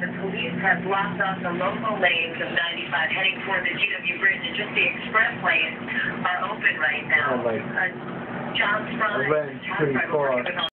The police have blocked off the local lanes of 95 heading toward the GW Bridge, and just the express lanes are open right now. Oh, like, Uh, John pretty far.